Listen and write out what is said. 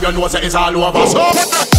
vibe, you know say it's all over. So.